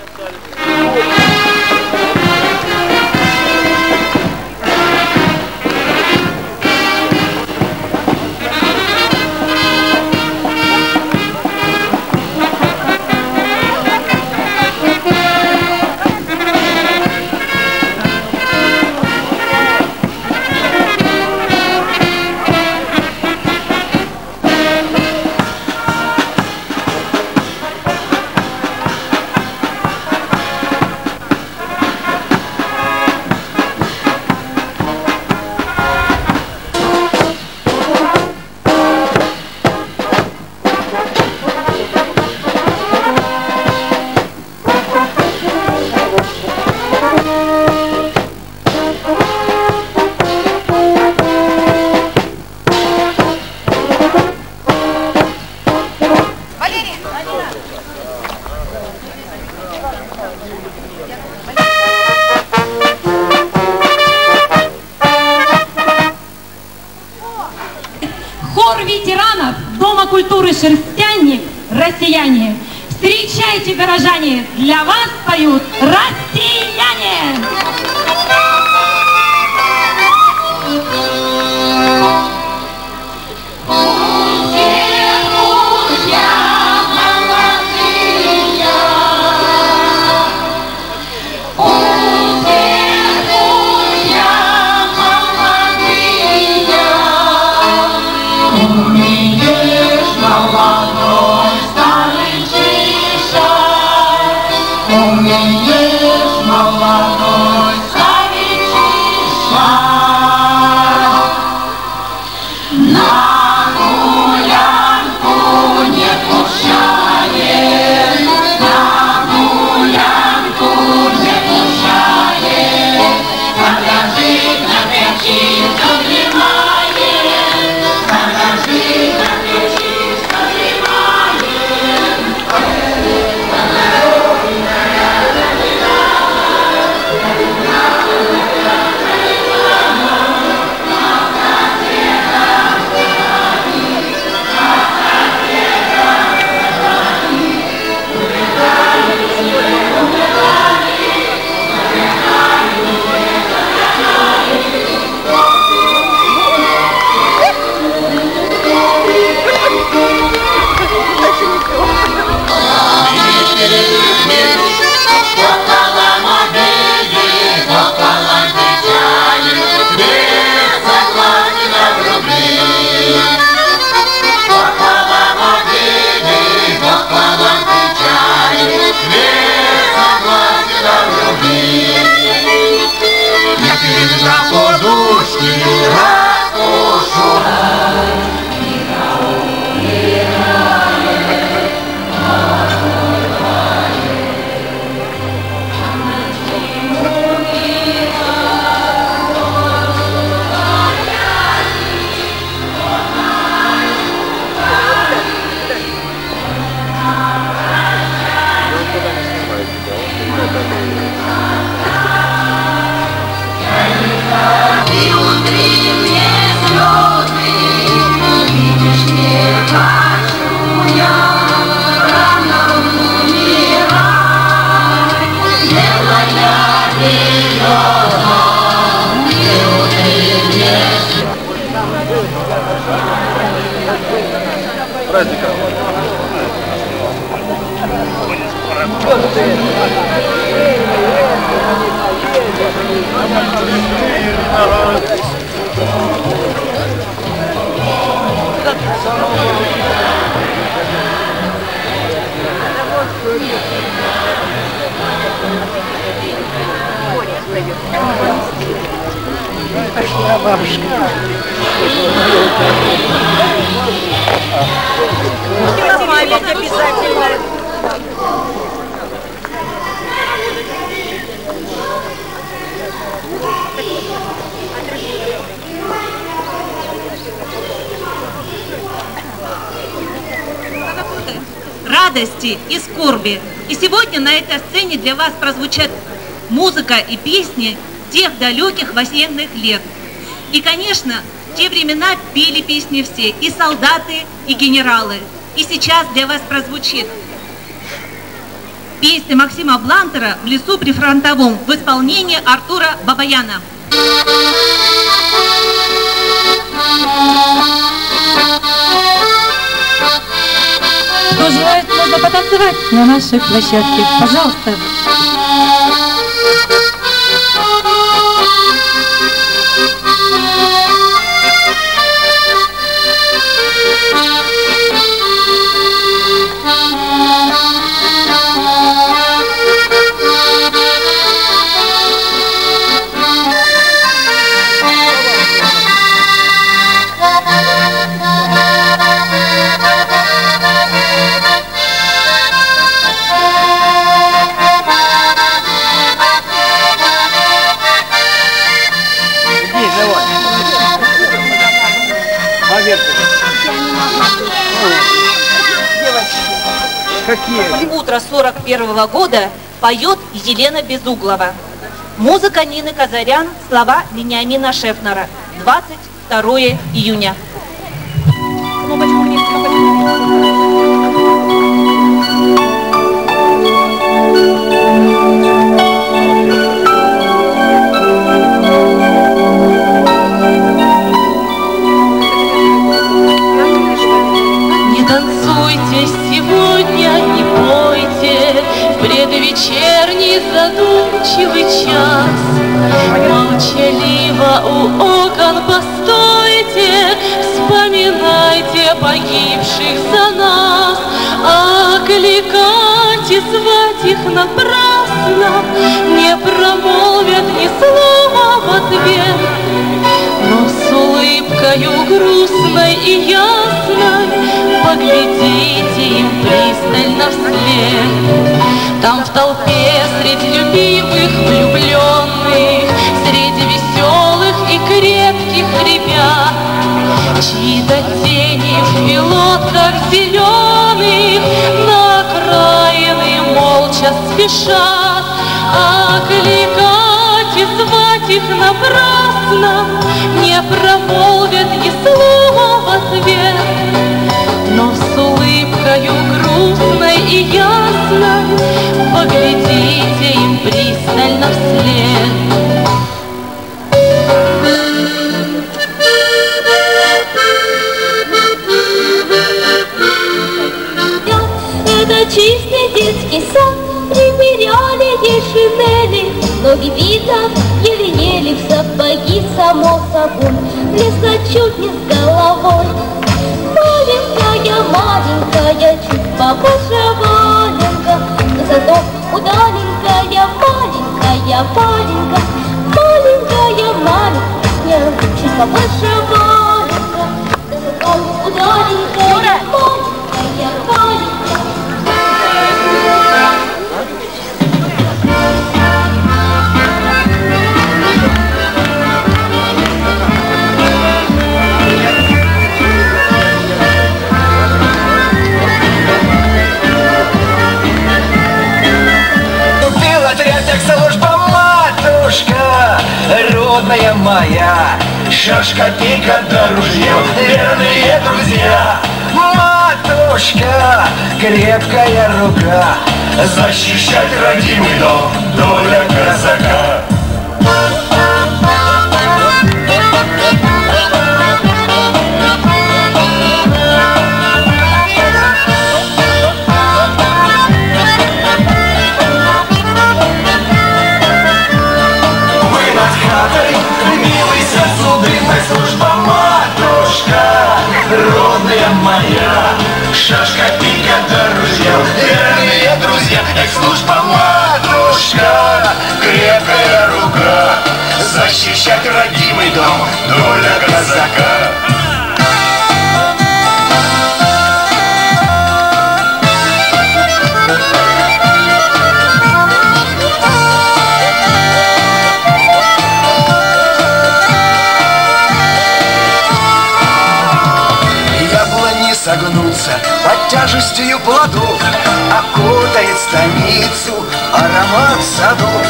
outside of here. Вас прозвучат музыка и песни тех далеких военных лет. И, конечно, в те времена пели песни все, и солдаты, и генералы. И сейчас для вас прозвучит песня Максима Блантера «В лесу при фронтовом» в исполнении Артура Бабаяна. Кто желает, можно потанцевать на нашей площадке. Пожалуйста. Какие? Утро 41 -го года поет Елена Безуглова. Музыка Нины Казарян, слова Вениамина Шефнера. 22 июня. Кнопочку вниз. Предвечерний задумчивый час. Молчаливо у окон постойте, Вспоминайте погибших за нас, Окликать и звать их напрасно, Не промолвят ни слова в ответ. Но с улыбкою грустной и ясной Поглядите им пристально вслед. Там в толпе среди любимых влюбленных, Среди веселых и крепких ребят, Чьи-то тени в пилотках зеленых На окраины молча спешат, Окликать и звать их напрасно Не промолвят ни слова в ответ, улыбкою грустной и ясной поглядите им пристально вслед. Чистый детский сад, примеряли ей шинели, Ноги видно, еле-еле в сапоги, само собой, чуть не с головой. Маленькая, маленькая, чуть побольше валенка, зато удаленькая, маленькая, маленькая, маленькая, маленькая, чуть побольше маленькая, зато удаленькая, маленькая, маленькая. Родная моя, Шашка, пика да ружье, верные друзья. Матушка, крепкая рука, Защищать родимый дом, доля казака. Шашка, пика, да Верные друзья, их служба матушка Крепкая рука. Защищать родимый дом Доля казака Согнуться под тяжестью плодов, а Окутает станицу аромат садов.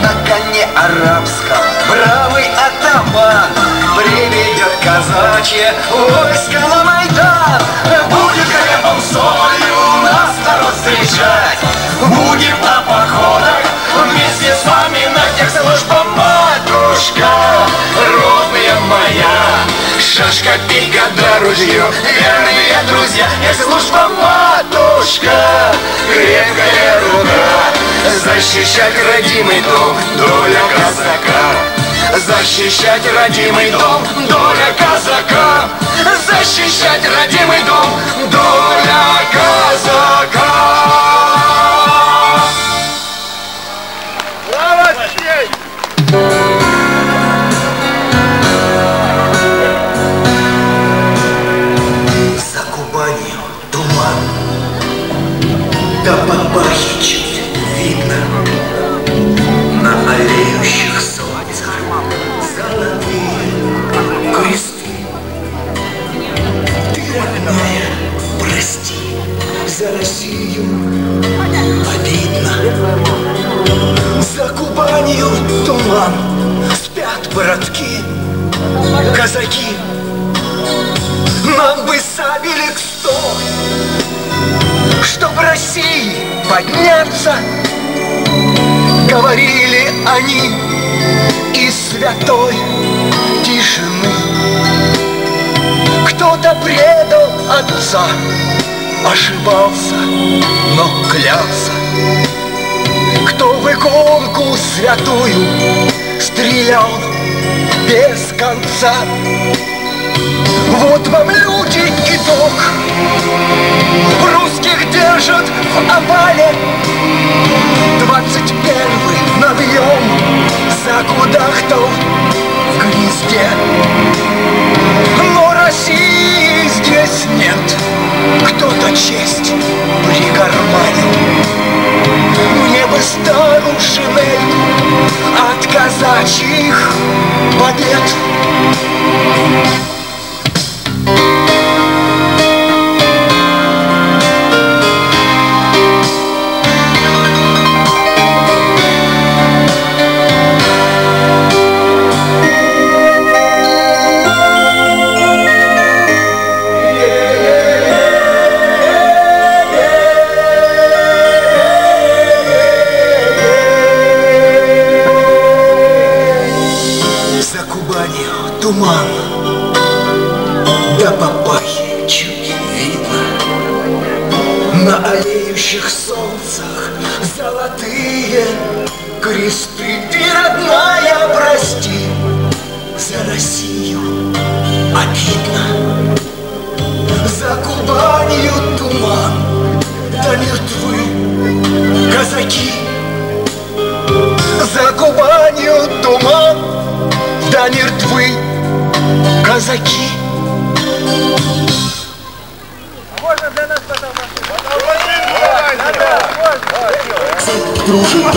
На коне арабском бравый атаман Приведет казачье войско на Майдан. Будет хлебом солью нас народ встречать, Будем на походах вместе с вами на тех служб, матушка, родная моя. Шашка, пика да ружье Верные друзья И служба матушка. Крепкая рука. Защищать родимый дом Доля казака. Защищать родимый дом Доля казака. Защищать родимый дом Доля казака братки, казаки, нам бы сабели к сто, Чтоб России подняться, говорили они из святой тишины. Кто-то предал отца, ошибался, но клялся. Кто в иконку святую стрелял без конца. Вот вам люди итог. Русских держат в опале. Двадцать первый набьем закудахтал в гнезде. Но России здесь нет. Кто-то честь прикарманил. Мне бы старую шинель от казачьих побед. туман. Да папахи чуть видно. На олеющих солнцах золотые кресты. Ты, родная, прости за Россию обидно. За Кубанью туман, да мертвы казаки. казаки. Цепь кружит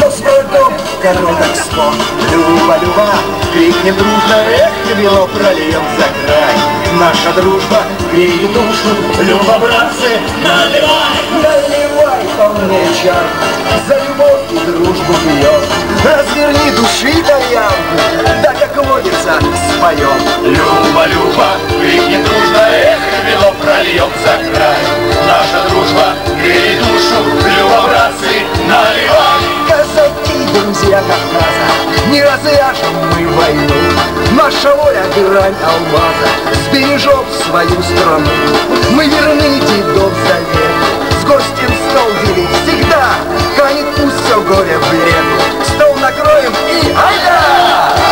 но свой дом короток спон. Люба-люба, крикнем дружно, эх, вино прольем за край. Наша дружба греет душу, люба, братцы, наливай, наливай полный чай. За любовь Дружбу дружба бьет. Разверни души, Таян, да как водится, споем. Люба, Люба, крикнет дружно, эх, вино прольем за край. Наша дружба греет душу, Люба, братцы, наливай. Казаки, друзья Кавказа, не развяжем мы войну. Наша воля грань алмаза, сбережем свою страну. Мы верны дедов завет, с гостем стол делить всегда пусть все горе в лету Стол накроем и айда!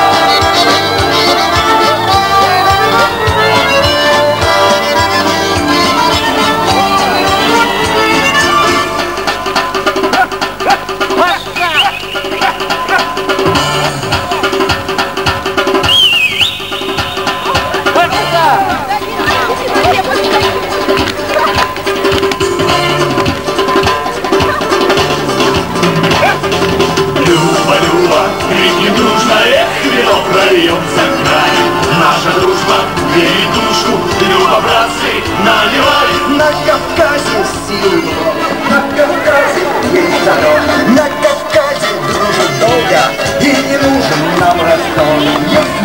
солнце гранит Наша дружба передушку Любобратцы наливает На Кавказе силу, На Кавказе есть народ На Кавказе дружит долго И не нужен нам раздор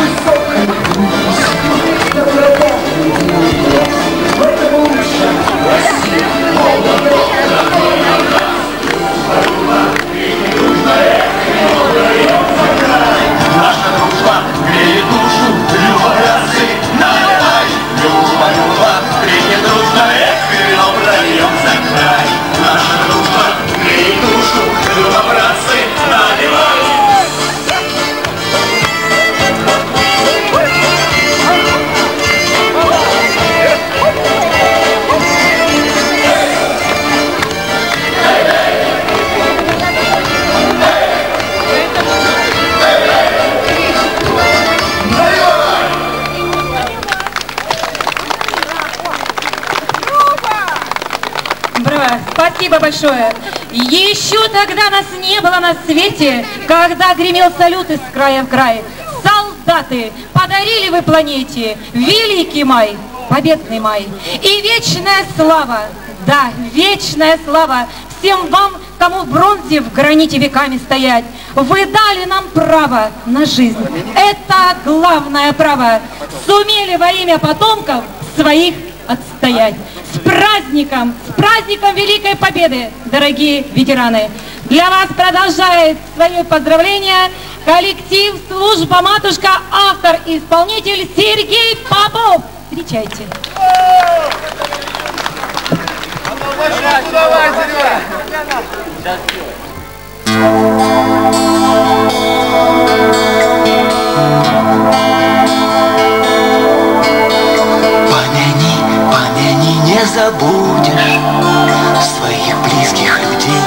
большое. Еще тогда нас не было на свете, когда гремел салют из края в край. Солдаты, подарили вы планете великий май, победный май. И вечная слава, да, вечная слава всем вам, кому в бронзе в граните веками стоять. Вы дали нам право на жизнь. Это главное право. Сумели во имя потомков своих отстоять. С праздником, с праздником Великой Победы, дорогие ветераны! Для вас продолжает свои поздравления коллектив «Служба матушка», автор и исполнитель Сергей Попов. Встречайте. Помяни, не забудешь своих близких людей.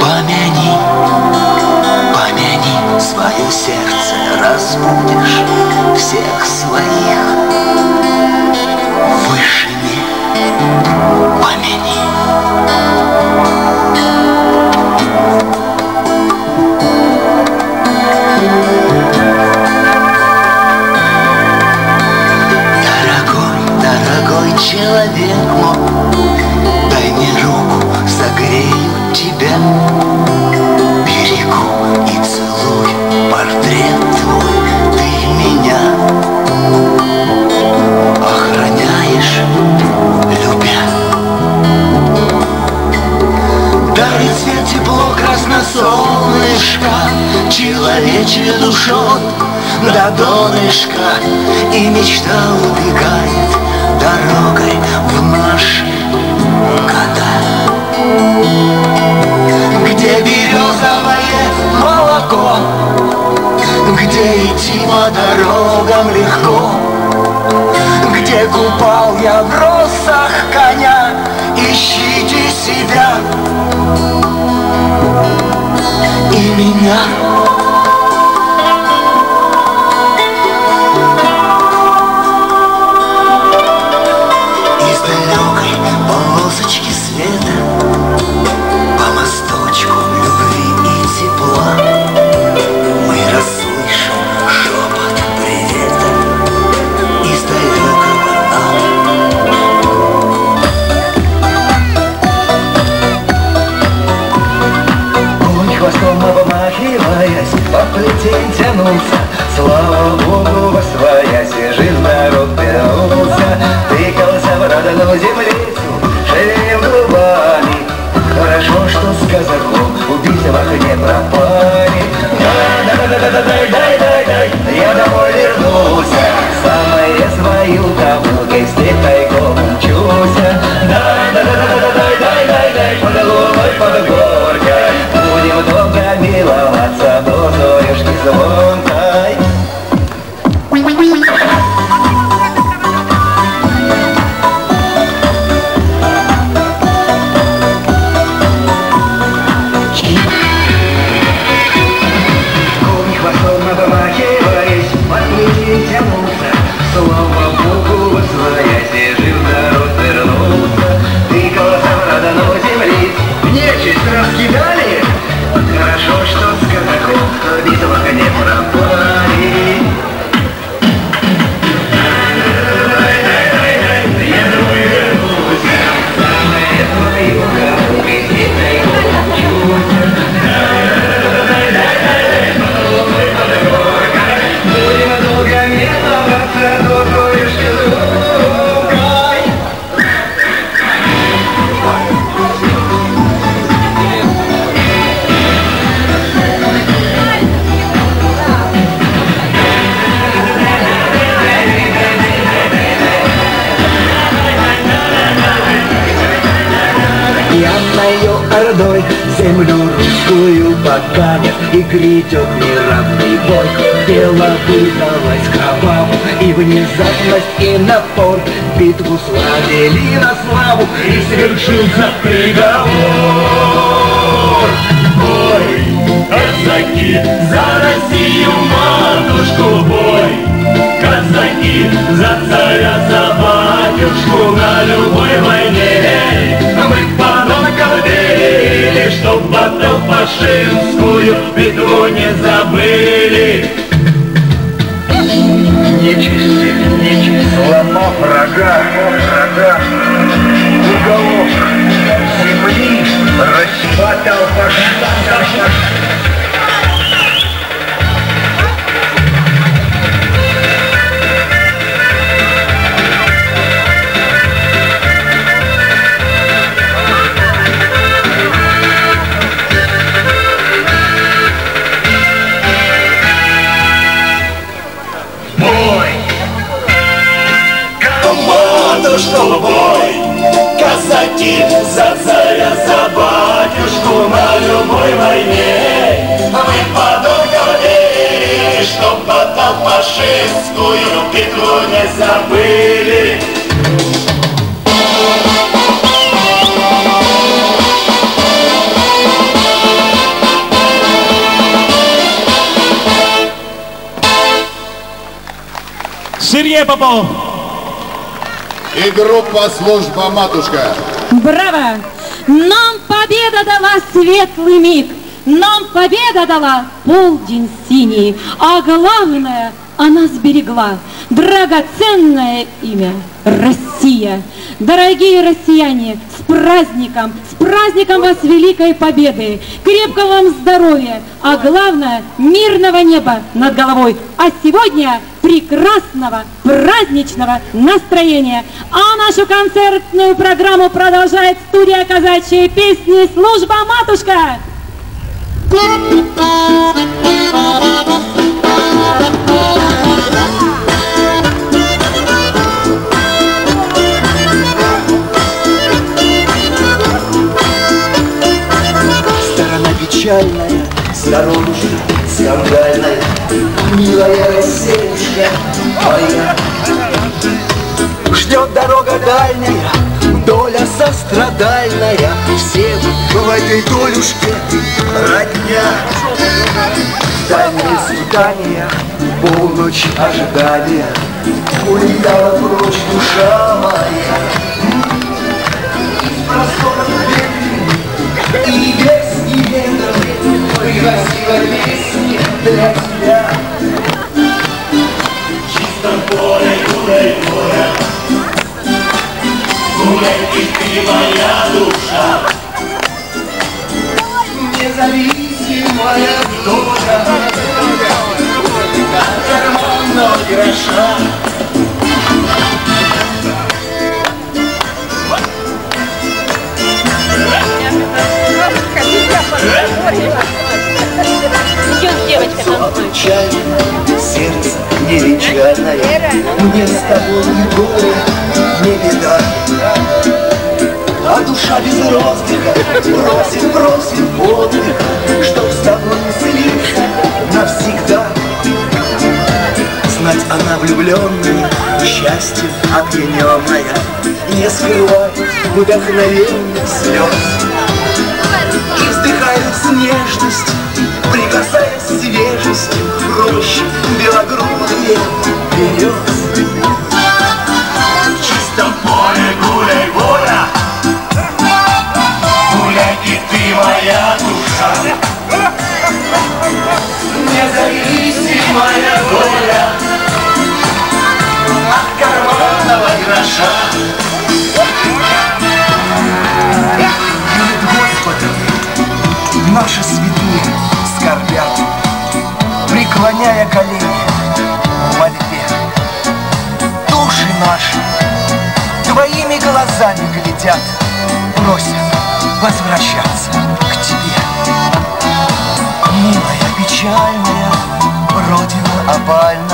Помяни, помяни, свое сердце разбудишь всех своих в. Дорогой, дорогой человек Человечья душой. До донышка И мечта убегает дорогой в наши года. Где березовое молоко Где идти по дорогам легко. Где купал я в росах коня Ищите себя. И меня дай, дай, дай, дай, я домой вернусь. Самое свою дорогой с тайком мчусь. Дай, дай, дай, дай, дай, дай, дай, дай, под головой, под горкой. Будем долго миловаться, до зорюшки звон. Грядет неравный бой. Дело выдалось кровавым И внезапность, и напор. Битву славили на славу И свершился приговор. Бой, казаки, за Россию матушку бой! Казаки, за царя, за батюшку на любой войне фашистскую битву не забыли. Нечисти, нечисть, ломав врага, врага, Попов. И группа «Служба матушка». Браво! Нам победа дала светлый миг, нам победа дала полдень синий, а главное, она сберегла драгоценное имя Россия. Дорогие россияне, с праздником, с праздником вас Великой Победы, крепкого вам здоровья, а главное, мирного неба над головой. А сегодня прекрасного праздничного настроения. А нашу концертную программу продолжает студия казачьей песни «Служба матушка». Полночь ожидания, Улетала прочь душа моя. Из и без и Ой, красивой песни для тебя. В чистом поле гуляй, горе Гуляй и ты, моя душа. Независимая От гроша Печально, сердце невечальное Мне с тобой ни горе, ни беда А душа без роздыха Просит, просит подвига Чтоб с тобой не слиться навсегда Знать она влюбленная, счастье опьяненная Не скрывает вдохновенных слез. И вздыхает с нежностью, прикасаясь свежестью Рощи белогрудые берез. В поле гуляй, воля. Гуляй и ты, моя душа. Независимая доля гроша наши святые скорбят Преклоняя колени в мольбе Души наши твоими глазами глядят Просят возвращаться к тебе. Милая, печальная, Родина опальная,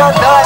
다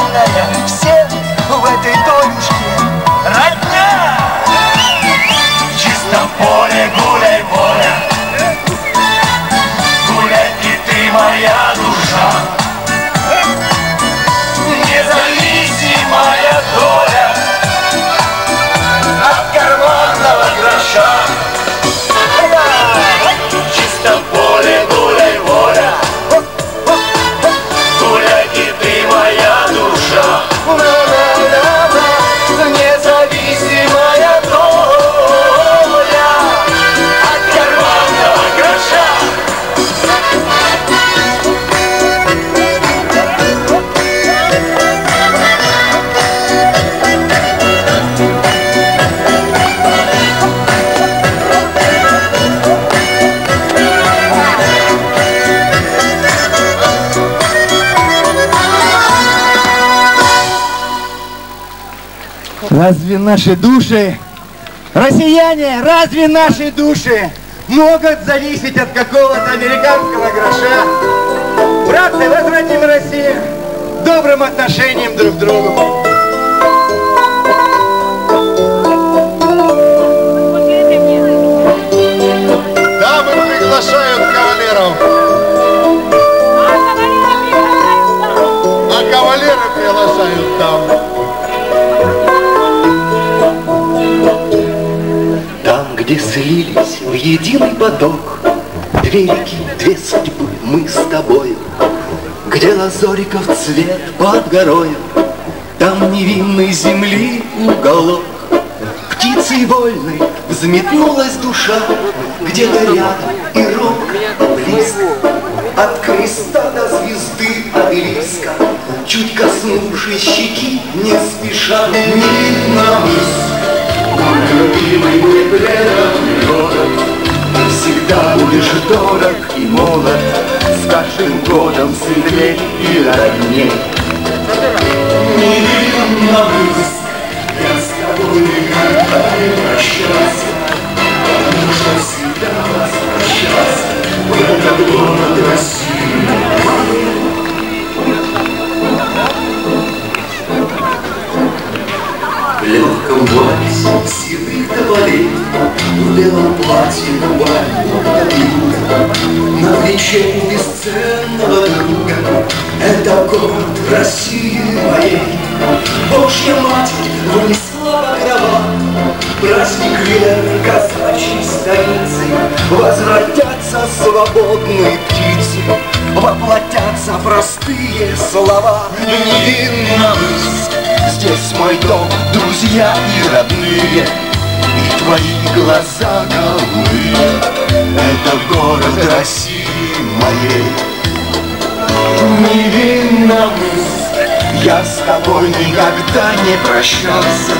Разве наши души, россияне, разве наши души могут зависеть от какого-то американского гроша? Братцы, возвратим Россию добрым отношением друг к другу. Дамы приглашают кавалеров. А кавалеры приглашают дам. Слились в единый поток. Две реки, две судьбы, мы с тобою. Где лазориков цвет под горою Там невинной земли уголок. Птицей вольной взметнулась душа Где-то рядом и робко близко. От креста до звезды обелиска Чуть коснувшись щеки, не спеша. Не видно мысль мой любимый мне предан город. Всегда будешь дорог и молод С каждым годом светлей и родней Невинно близко Я с тобой никогда не прощался Потому что всегда возвращался В этот город России Вальсе седых тополей, В белом платье губами бьют На плече бесценного друга. Это город России моей. Божья Матерь внесла покрова, Праздник веры казачьей столицы, Возвратятся свободные птицы, Воплотятся простые слова Невинно Здесь мой дом, друзья и родные И твои глаза голубые. Это город России моей. Невинно я с тобой никогда не прощался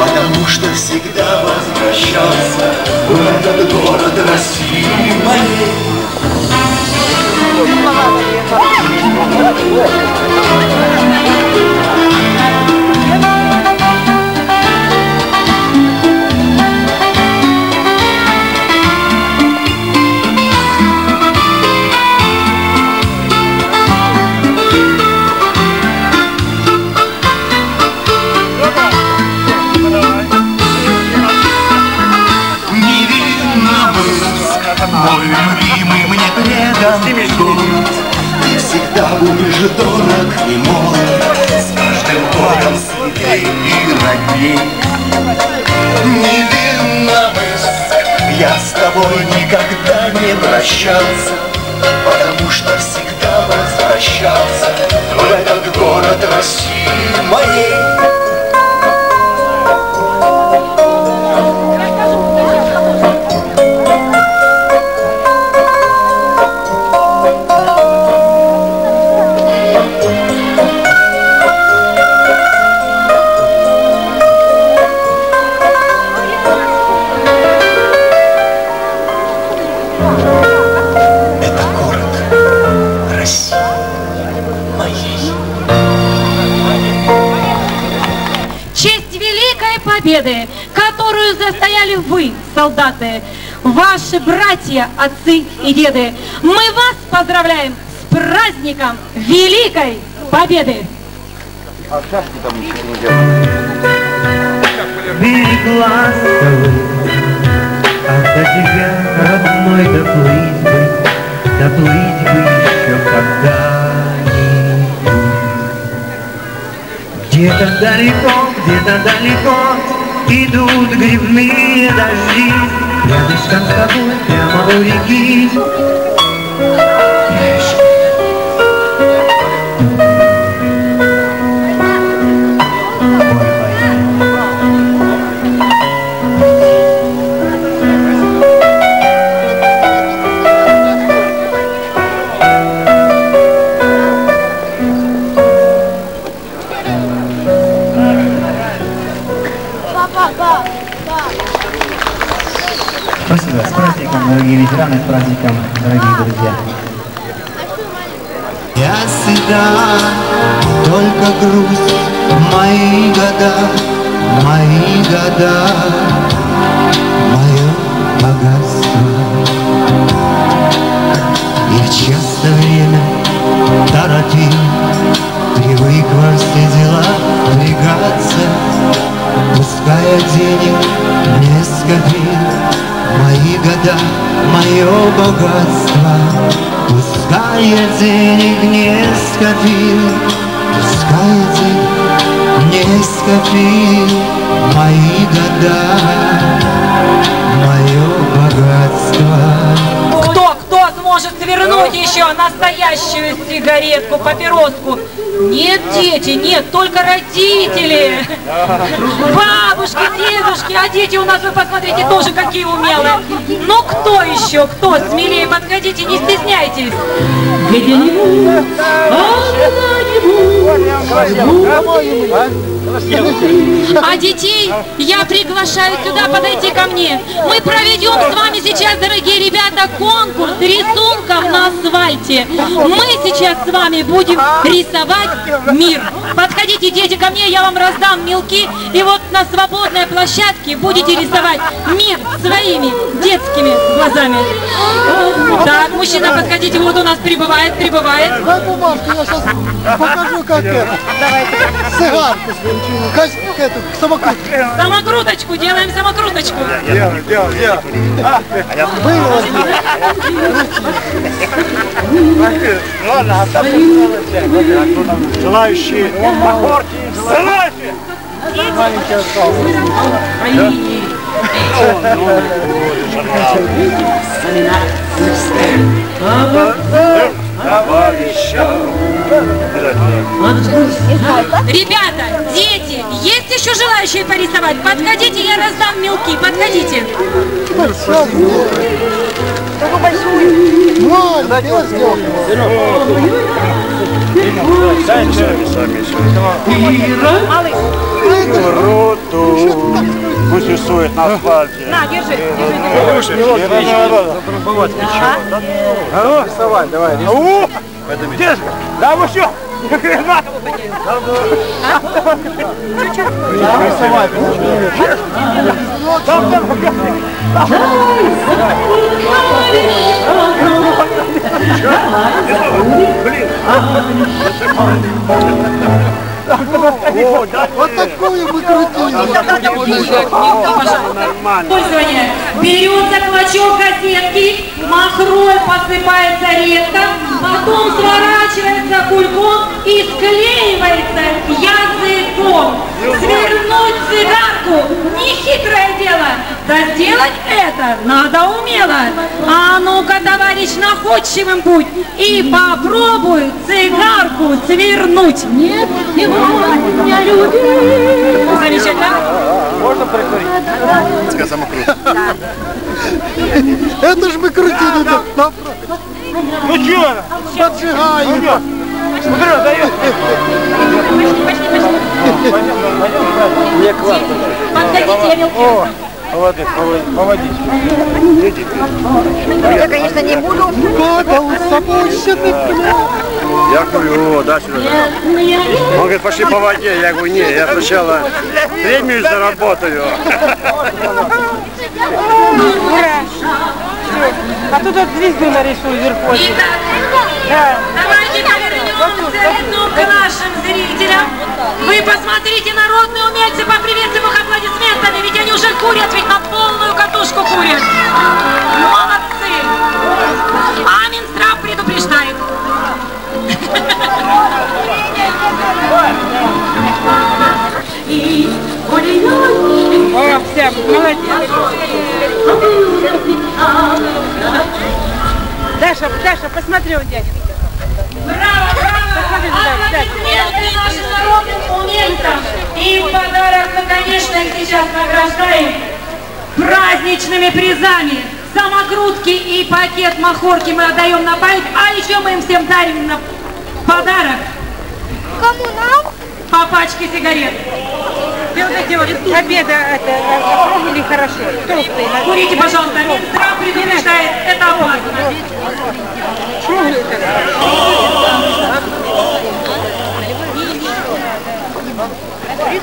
Потому что всегда возвращался В этот город России моей дорог и молод С каждым годом светлей и родней Невинно я с тобой никогда не прощался Потому что всегда возвращался В этот город России моей солдаты, ваши братья, отцы и деды. Мы вас поздравляем с праздником Великой Победы! берегла скалы, Ах, до тебя, родной, доплыть бы, доплыть бы еще когда-нибудь. Где-то далеко, где-то далеко идут грибные дожди, Рядышком с тобой прямо у реки. Дорогие ветераны, с праздником, дорогие друзья. Я сыта, только грусть мои года мои года, мое богатство. Я часто время торопил, привык во все дела впрягаться, Пуская денег не скопил, мои года, мое богатство. Пускай я денег не скопил, пускай я денег не скопил, мои года, мое богатство. Кто, кто сможет свернуть еще настоящую сигаретку, папироску? Нет, дети, нет, только родители. Бабушки, дедушки, а дети у нас, вы посмотрите, тоже какие умелые. Ну, кто еще, кто? Смелее подходите, не стесняйтесь. Где-нибудь, А детей я приглашаю сюда подойти ко мне. Мы проведем с вами сейчас, дорогие ребята, конкурс рисунков на асфальте. Мы сейчас с вами будем рисовать мир. Подходите, дети, ко мне, я вам раздам мелки. И вот на свободной площадке будете рисовать мир своими детскими глазами. Так, мужчина, подходите, вот у нас прибывает, прибывает. Дай бумажку, я сейчас покажу, как это. Сигарку, как эту, самокрутку. Самокруточку, делаем самокруточку. Делай, делай, делай. Было Ладно, Желающие махорки, ссылайте! Маленький остался. Ребята, дети, есть еще желающие порисовать? Подходите, я раздам мелки, подходите. Я сделал. Роту. Пусть рисует на асфальте. На, держи. А ну, рисовать, давай. Ау! Дедушка, да вы что? Рисовать. Там, там, Вот такую мы крутили. Пользование. Берется клочок газетки, махрой посыпается редко, потом сворачивается кульком и склеивается языком. Свернуть цигарку – нехитрое дело, да сделать это надо умело. А ну-ка, товарищ, находчивым будь и попробуй цигарку свернуть. Нет, его не люби. Замечательно. Можно прикурить? Это ж мы крутили. Ну чё? Поджигаем. Смотри, дает. Мне классно. Подходите, я мелкий. О, молодец, по водичке. Я, конечно, не буду. Падал собущенный Я говорю, о, да, сюда. Он говорит, пошли по воде. Я говорю, не, я сначала премию заработаю. А тут вот звезду нарисую вверху. Итак, к нашим зрителям. Вы посмотрите, народные умельцы, поприветствуем их аплодисментами, ведь они уже курят, ведь на полную катушку курят. Молодцы! А Минздрав предупреждает. О, все, молодец. Даша, Даша, посмотри у дядя. Браво! Аплодисменты нашим народным умельцам! И в подарок мы, конечно, их сейчас награждаем праздничными призами. Самокрутки и пакет махорки мы отдаем на память, а еще мы им всем дарим на подарок Кому нам? по пачке сигарет. Ты вот эти вот обеда это оформили хорошо. Толстые. Курите, пожалуйста, Минздрав предупреждает, это опасно. Круглые это. И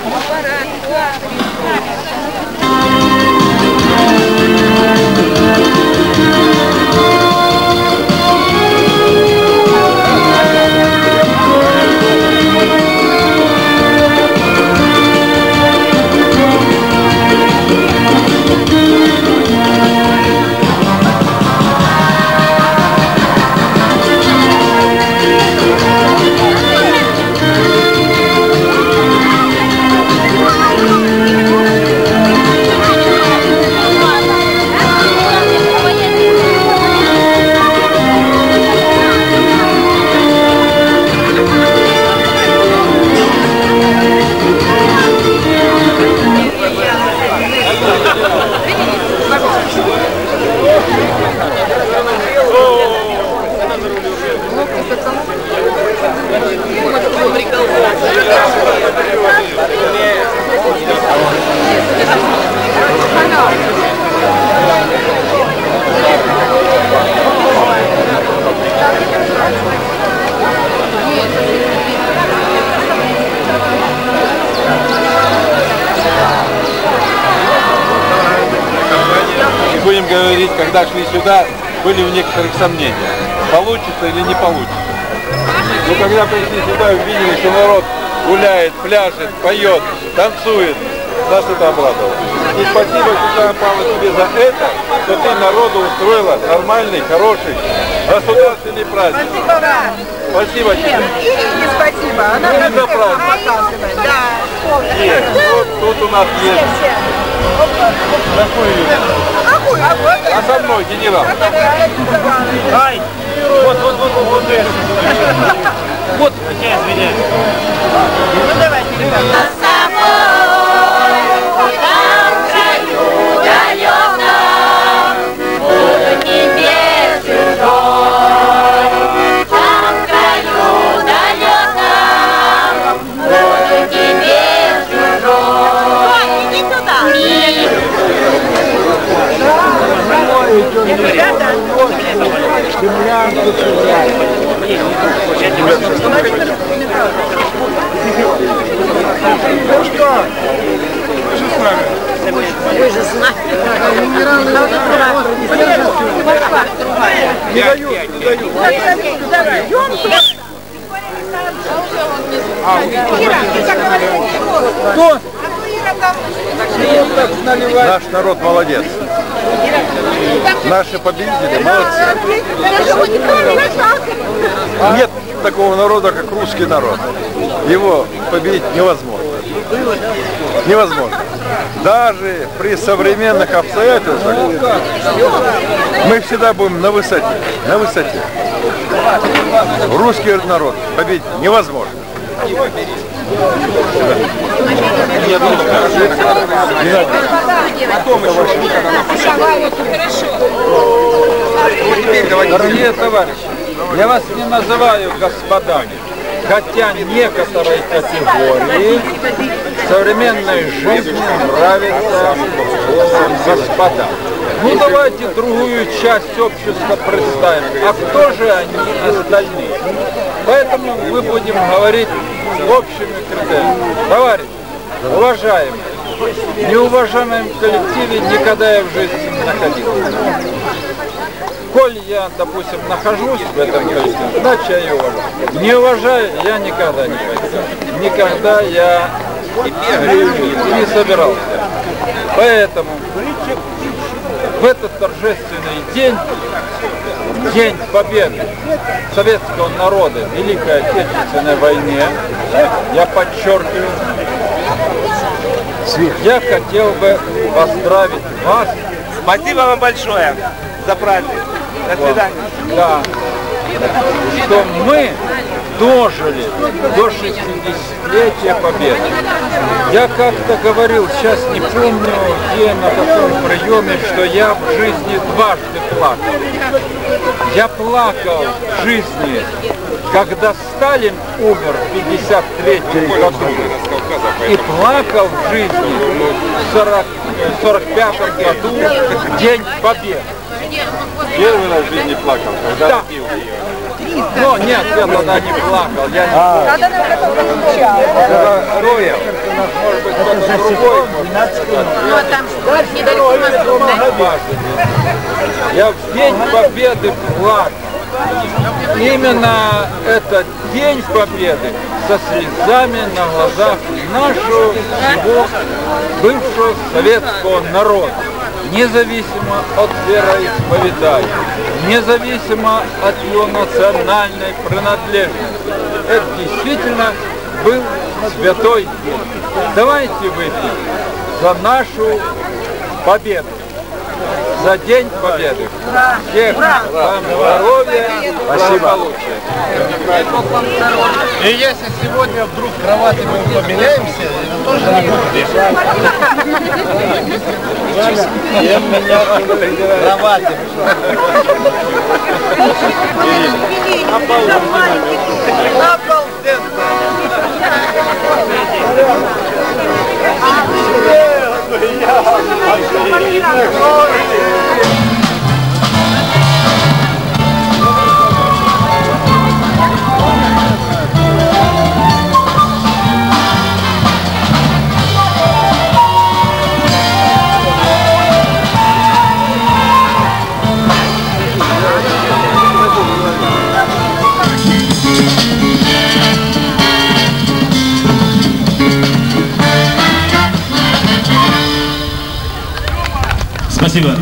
шли сюда, были у некоторых сомнения, получится или не получится. Но когда пришли сюда и увидели, что народ гуляет, пляшет, поет, танцует, нас это обрадовало. И спасибо, Светлана Павловна, тебе за это, что ты народу устроила нормальный, хороший, государственный праздник. Спасибо вам. Спасибо тебе. Иришке спасибо. Она Ну, не за праздник. Да. Есть. Вот тут у нас есть. Какой ее? Какую? А вот А со мной генерал. Ай! Вот, вот, вот, вот, вот. Вот, я извиняюсь. Ну давайте, ребята. Ребята. Вы же знаете. Не дают, не дают. Давай, Ёмка. Ира, ты как говоришь? Кто? А Ира там... Наш народ молодец. Наши победители молодцы. Нет такого народа, как русский народ. Его победить невозможно. Невозможно. Даже при современных обстоятельствах мы всегда будем на высоте. На высоте. Русский народ победить невозможно. Дорогие товарищи, я вас не называю господами, хотя некоторые категории современной жизни нравятся господа. Ну давайте другую часть общества представим. А кто же они остальные? Поэтому мы будем говорить общими критериями. Товарищи, уважаемые, в неуважаемом коллективе никогда я в жизни не находился. Коль я, допустим, нахожусь в этом коллективе, значит я ее уважаю. Не уважаю, я никогда не пойду. Никогда я не собирался. Поэтому в этот торжественный день, День Победы советского народа в Великой Отечественной войне, я подчеркиваю, я хотел бы поздравить вас. Спасибо вам большое за праздник. До свидания. Да. Что мы дожили до 60-летия Победы. Я как-то говорил, сейчас не помню, где, на каком приеме, что я в жизни дважды плакал. Я плакал в жизни, когда Сталин умер в 53 году. И плакал в жизни в 40 45 году День Победы. Первый раз в жизни плакал, когда Да. пил. Ну, нет, я тогда не плакал. Я не нам это Роя, может быть кто-то другой. Ну, а там недалеко Москва, да? Я в День Победы плакал. Именно этот День Победы со слезами на глазах нашего всего бывшего советского народа, независимо от вероисповедания, независимо от его национальной принадлежности. Это действительно был святой день. Давайте выпьем за нашу победу за День Победы. Всех вам здоровья, благополучия. И если сегодня вдруг кроватями мы поменяемся, это тоже не будет. Deus! Спасибо.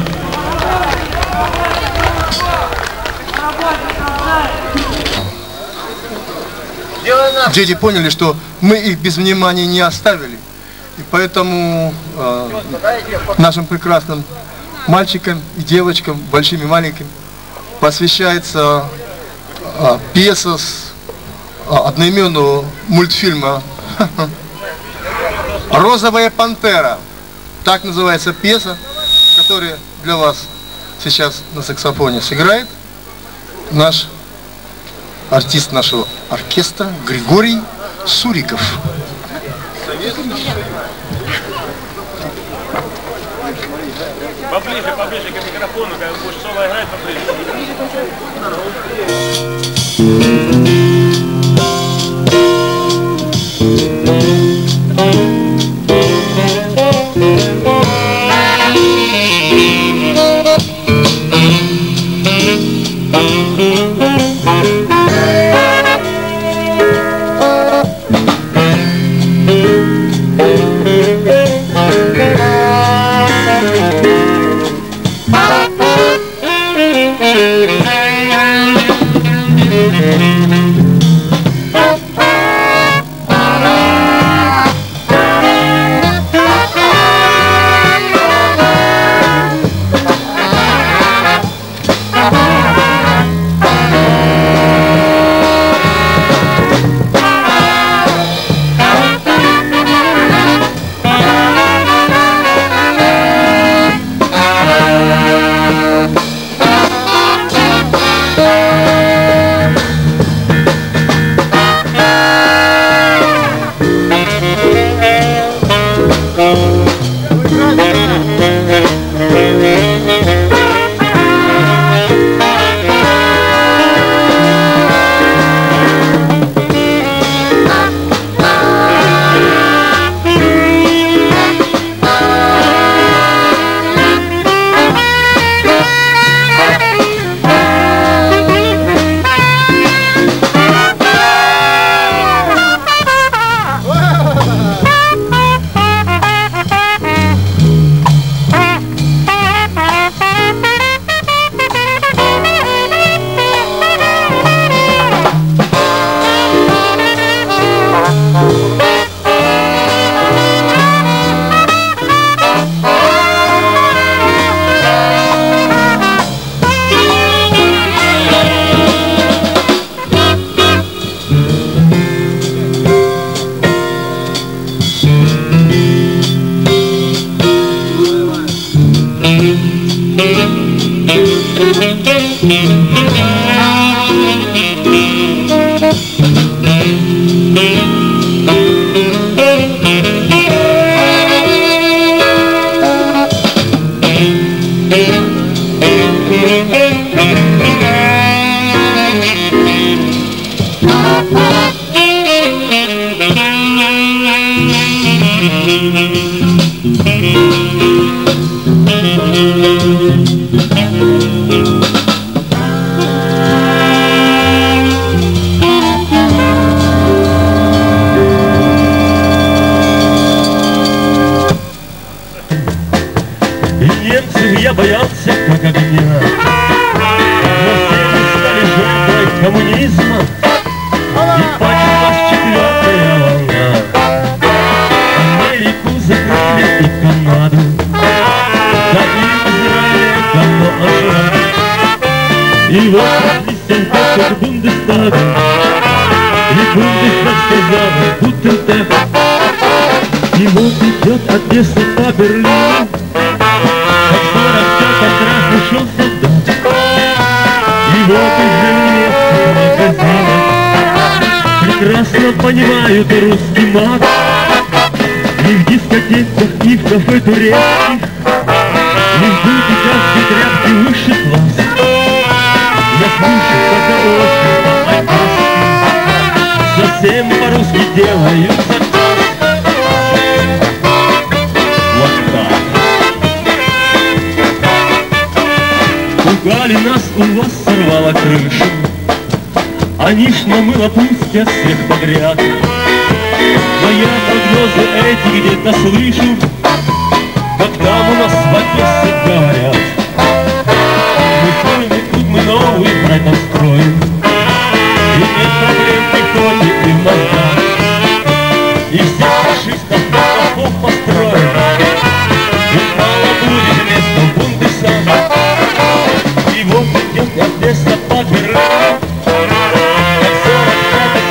Дети поняли, что мы их без внимания не оставили. И поэтому э, нашим прекрасным мальчикам и девочкам, большим и маленьким, посвящается э, пьеса с э, одноименного мультфильма «Розовая пантера». Так называется пьеса, которая для вас сейчас на саксофоне сыграет наш артист нашего оркестра Григорий Суриков. Поближе, поближе к микрофону, когда будешь соло играть, поближе. Пришли к Бундестагу И Бундестаг сказал Гутентех И вот идет Одесса по Берлину Как сорок пятом раз ушел солдат И вот уже в немецких магазинах Прекрасно понимают русский мат Ни в дискотеках, ни в кафе турецких Не ждут и каждой тряпки выше класс Я слышу, пока очень по-одесски Совсем по-русски делают заказ Вот так. Пугали нас, у вас сорвала крышу. Они ж намыло пусть всех подряд. Но я прогнозы эти где-то слышу. Как там у нас в Одессе говорят новый рай построим И нет проблем и в мозгах И всех фашистов мостов построим И мало будет места в Бундесах И вот идет Одесса по Берлину Как сорок пятый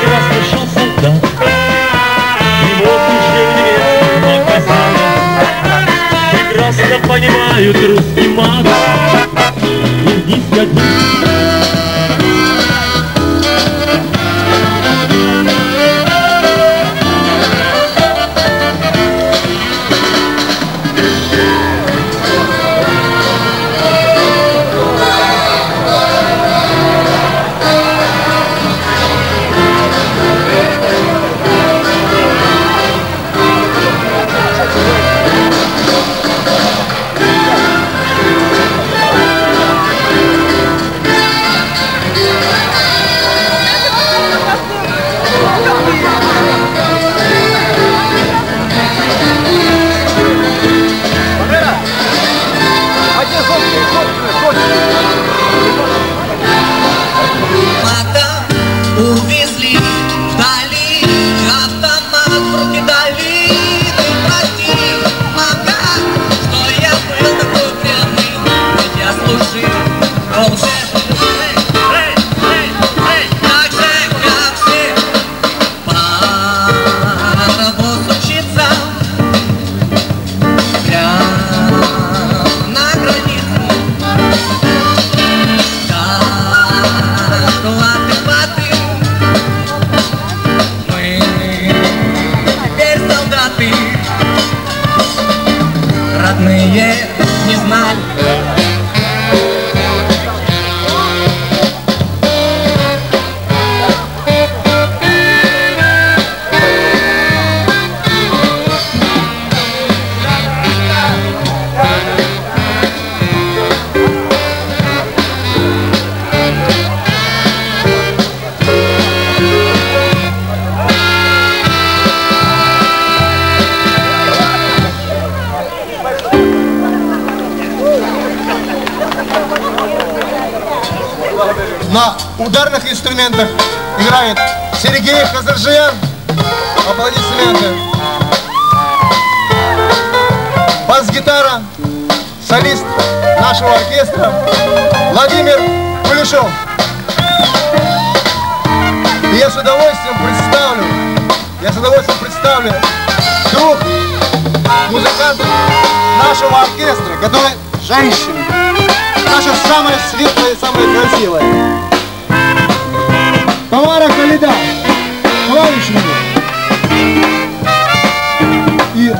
ударных инструментах играет Сергей Хазаржиян. Аплодисменты. Бас-гитара, солист нашего оркестра Владимир Кулешов. И я с удовольствием представлю, я с удовольствием представлю двух музыкантов нашего оркестра, которые женщины. Наша самая светлая и самая красивая. Тамара Калида, товарищ. И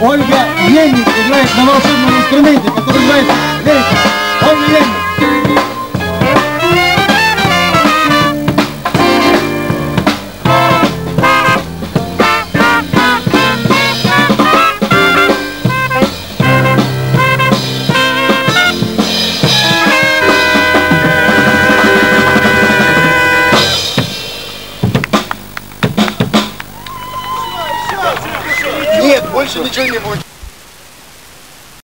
Ольга Ельник играет на волшебном инструменте, который называется лейка. Ольга Ельник. Больше ничего не будет.